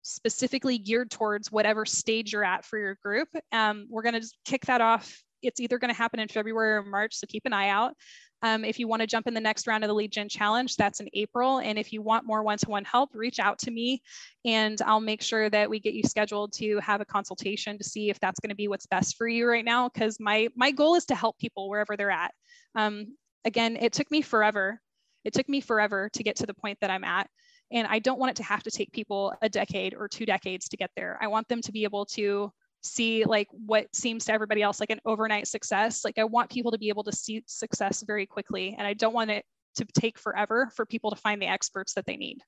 specifically geared towards whatever stage you're at for your group. Um, we're going to kick that off. It's either going to happen in February or March, so keep an eye out. Um, if you want to jump in the next round of the Lead Gen Challenge, that's in April. And if you want more one to one help, reach out to me and I'll make sure that we get you scheduled to have a consultation to see if that's going to be what's best for you right now. Because my, my goal is to help people wherever they're at. Um, again, it took me forever. It took me forever to get to the point that I'm at. And I don't want it to have to take people a decade or two decades to get there. I want them to be able to see like what seems to everybody else like an overnight success. Like I want people to be able to see success very quickly and I don't want it to take forever for people to find the experts that they need.